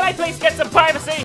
Can I please get some privacy?